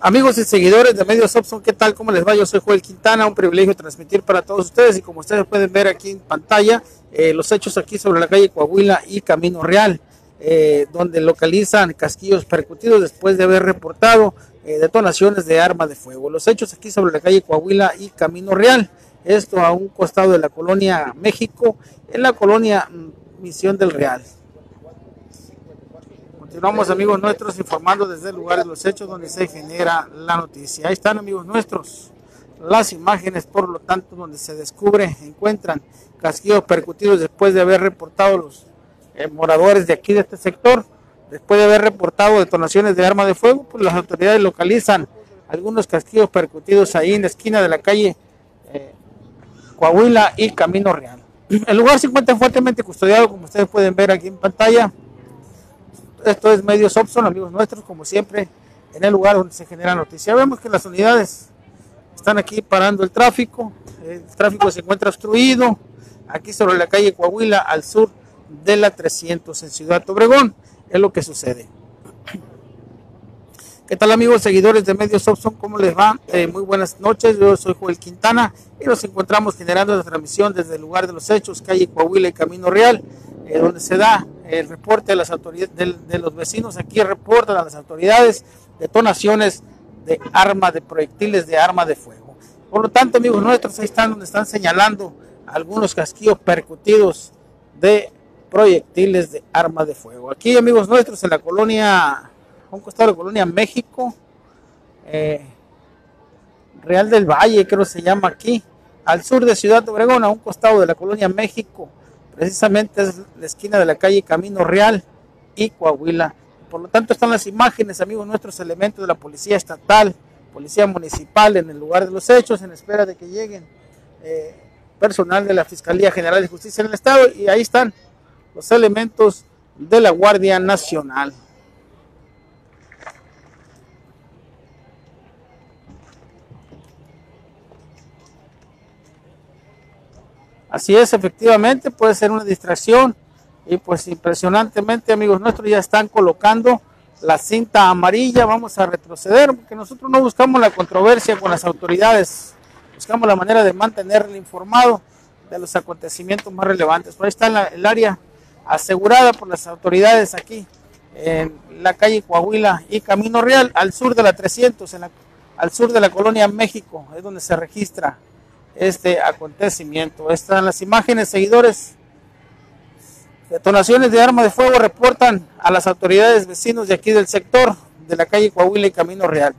Amigos y seguidores de Medios Opson, ¿qué tal? ¿Cómo les va? Yo soy Joel Quintana, un privilegio transmitir para todos ustedes y como ustedes pueden ver aquí en pantalla, eh, los hechos aquí sobre la calle Coahuila y Camino Real, eh, donde localizan casquillos percutidos después de haber reportado eh, detonaciones de armas de fuego. Los hechos aquí sobre la calle Coahuila y Camino Real, esto a un costado de la colonia México, en la colonia mm, Misión del Real. Continuamos amigos nuestros informando desde el lugar de los hechos donde se genera la noticia. Ahí están amigos nuestros las imágenes, por lo tanto, donde se descubre, encuentran casquillos percutidos después de haber reportado los eh, moradores de aquí de este sector, después de haber reportado detonaciones de arma de fuego, pues las autoridades localizan algunos casquillos percutidos ahí en la esquina de la calle eh, Coahuila y Camino Real. El lugar se encuentra fuertemente custodiado, como ustedes pueden ver aquí en pantalla esto es Medios Opson, amigos nuestros, como siempre, en el lugar donde se genera noticia. Vemos que las unidades están aquí parando el tráfico, el tráfico se encuentra obstruido, aquí sobre la calle Coahuila, al sur de la 300 en Ciudad Obregón, es lo que sucede. ¿Qué tal amigos seguidores de Medios Opson? ¿Cómo les va? Eh, muy buenas noches, yo soy Joel Quintana y nos encontramos generando la transmisión desde el lugar de los hechos, calle Coahuila y Camino Real, eh, donde se da el reporte de las autoridades de, los vecinos aquí reportan a las autoridades detonaciones de armas de proyectiles de arma de fuego. Por lo tanto, amigos nuestros, ahí están donde están señalando algunos casquillos percutidos de proyectiles de arma de fuego. Aquí, amigos nuestros, en la colonia, a un costado de la colonia México, eh, Real del Valle, creo que se llama aquí, al sur de Ciudad Obregón, a un costado de la colonia México, Precisamente es la esquina de la calle Camino Real y Coahuila. Por lo tanto, están las imágenes, amigos nuestros, elementos de la policía estatal, policía municipal en el lugar de los hechos, en espera de que lleguen eh, personal de la Fiscalía General de Justicia en el Estado. Y ahí están los elementos de la Guardia Nacional. Así es, efectivamente, puede ser una distracción y pues impresionantemente, amigos nuestros, ya están colocando la cinta amarilla. Vamos a retroceder porque nosotros no buscamos la controversia con las autoridades, buscamos la manera de mantenerle informado de los acontecimientos más relevantes. Por ahí está el área asegurada por las autoridades aquí en la calle Coahuila y Camino Real, al sur de la 300, en al sur de la colonia México, es donde se registra este acontecimiento. Están las imágenes, seguidores. Detonaciones de arma de fuego reportan a las autoridades vecinos de aquí del sector de la calle Coahuila y Camino Real.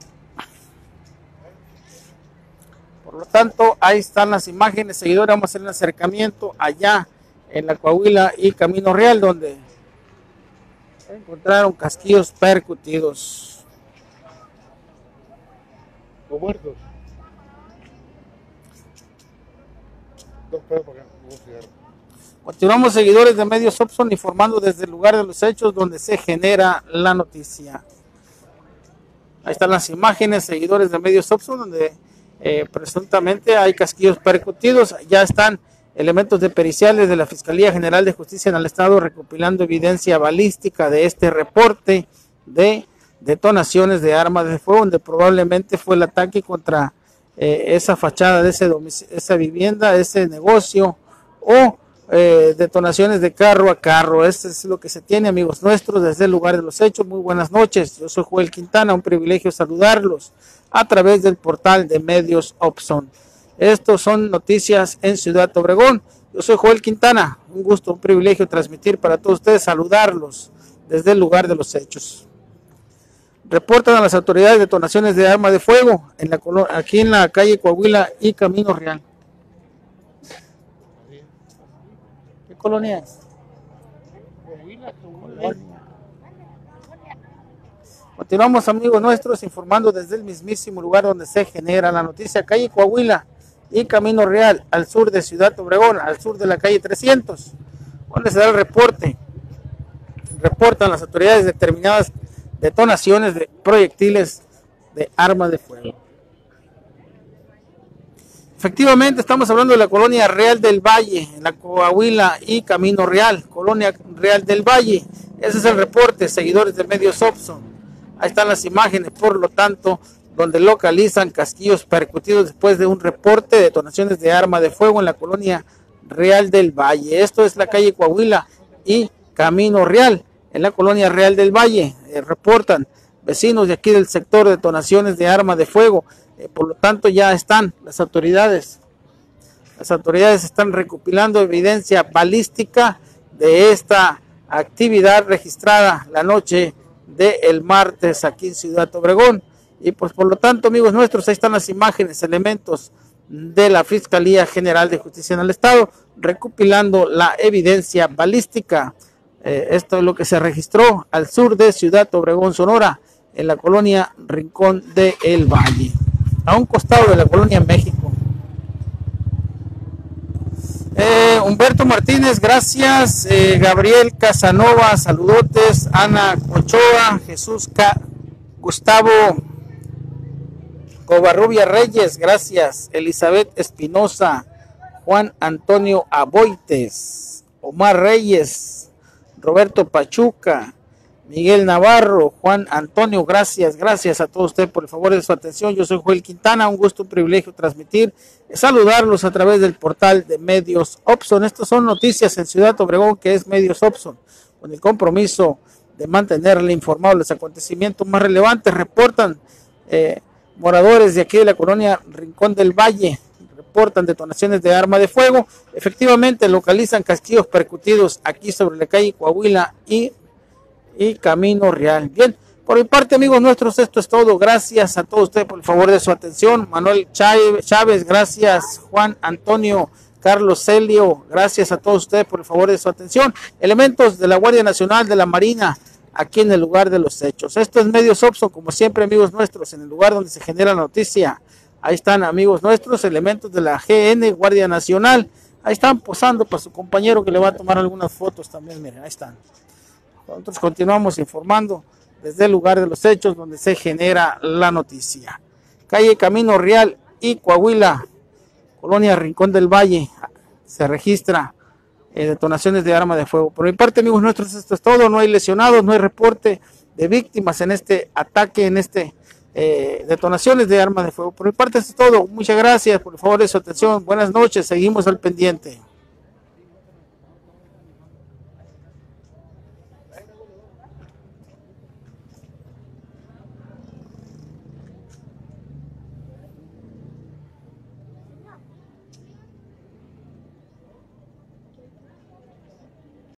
Por lo tanto, ahí están las imágenes, seguidores. Vamos a hacer un acercamiento allá en la Coahuila y Camino Real, donde encontraron casquillos percutidos. O muertos. Continuamos seguidores de Medios Opson informando desde el lugar de los hechos donde se genera la noticia. Ahí están las imágenes, seguidores de Medios Opson, donde eh, presuntamente hay casquillos percutidos. Ya están elementos de periciales de la Fiscalía General de Justicia en el Estado recopilando evidencia balística de este reporte de detonaciones de armas de fuego, donde probablemente fue el ataque contra eh, esa fachada de ese esa vivienda, ese negocio o eh, detonaciones de carro a carro. Este es lo que se tiene, amigos nuestros, desde el lugar de los hechos. Muy buenas noches. Yo soy Joel Quintana, un privilegio saludarlos a través del portal de Medios Opson. Estos son noticias en Ciudad Obregón. Yo soy Joel Quintana, un gusto, un privilegio transmitir para todos ustedes, saludarlos desde el lugar de los hechos. Reportan a las autoridades detonaciones de arma de fuego en la, aquí en la calle Coahuila y Camino Real. ¿Qué colonia es? Continuamos amigos nuestros informando desde el mismísimo lugar donde se genera la noticia, calle Coahuila y Camino Real, al sur de Ciudad Obregón, al sur de la calle 300, donde se da el reporte. Reportan las autoridades determinadas detonaciones de proyectiles de armas de fuego. Efectivamente, estamos hablando de la colonia Real del Valle, en la Coahuila y Camino Real, colonia Real del Valle. Ese es el reporte, seguidores de Medios Opson. Ahí están las imágenes, por lo tanto, donde localizan casquillos percutidos después de un reporte de detonaciones de arma de fuego en la colonia Real del Valle. Esto es la calle Coahuila y Camino Real, en la colonia Real del Valle. Eh, reportan vecinos de aquí del sector de detonaciones de arma de fuego. Eh, por lo tanto, ya están las autoridades. Las autoridades están recopilando evidencia balística de esta actividad registrada la noche del martes aquí en Ciudad Obregón. Y pues por lo tanto, amigos nuestros, ahí están las imágenes, elementos de la Fiscalía General de Justicia en el Estado, recopilando la evidencia balística. Eh, esto es lo que se registró al sur de Ciudad Obregón, Sonora, en la colonia Rincón de El Valle, a un costado de la colonia México. Eh, Humberto Martínez, gracias. Eh, Gabriel Casanova, saludotes. Ana Ochoa, Jesús Gustavo Covarrubia Reyes, gracias. Elizabeth Espinosa, Juan Antonio Aboites, Omar Reyes, Roberto Pachuca, Miguel Navarro, Juan Antonio, gracias, gracias a todos ustedes por el favor de su atención. Yo soy Joel Quintana, un gusto, un privilegio transmitir, saludarlos a través del portal de Medios Opson. Estas son noticias en Ciudad Obregón, que es Medios Opson, con el compromiso de mantenerle informado los acontecimientos más relevantes. Reportan eh, moradores de aquí de la colonia Rincón del Valle, reportan detonaciones de arma de fuego. Efectivamente, localizan casquillos percutidos aquí sobre la calle Coahuila y y Camino Real. Bien, por mi parte, amigos nuestros, esto es todo. Gracias a todos ustedes por el favor de su atención. Manuel Chávez, gracias. Juan Antonio, Carlos Celio, gracias a todos ustedes por el favor de su atención. Elementos de la Guardia Nacional, de la Marina, aquí en el lugar de los hechos. Esto es Medio Sopso, como siempre, amigos nuestros, en el lugar donde se genera la noticia. Ahí están, amigos nuestros, elementos de la GN, Guardia Nacional. Ahí están posando para su compañero que le va a tomar algunas fotos también. Miren, ahí están. Nosotros continuamos informando desde el lugar de los hechos donde se genera la noticia. Calle Camino Real y Coahuila, Colonia Rincón del Valle, se registra eh, detonaciones de arma de fuego. Por mi parte, amigos nuestros, esto es todo. No hay lesionados, no hay reporte de víctimas en este ataque, en este eh, detonaciones de arma de fuego. Por mi parte, es todo. Muchas gracias por favor de su atención. Buenas noches. Seguimos al pendiente.